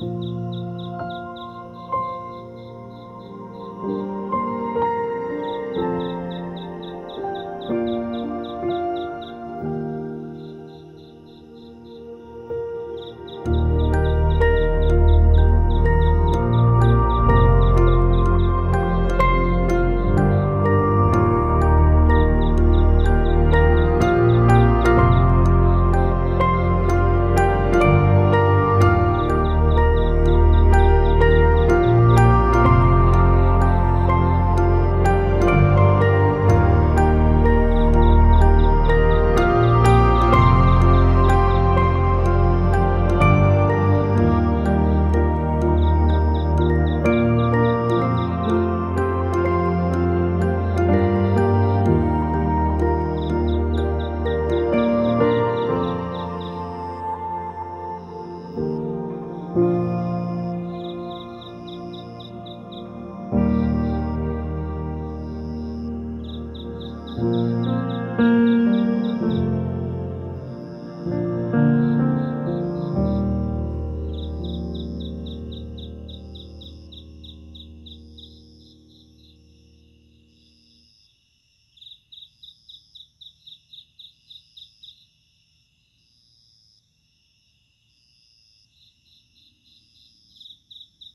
Música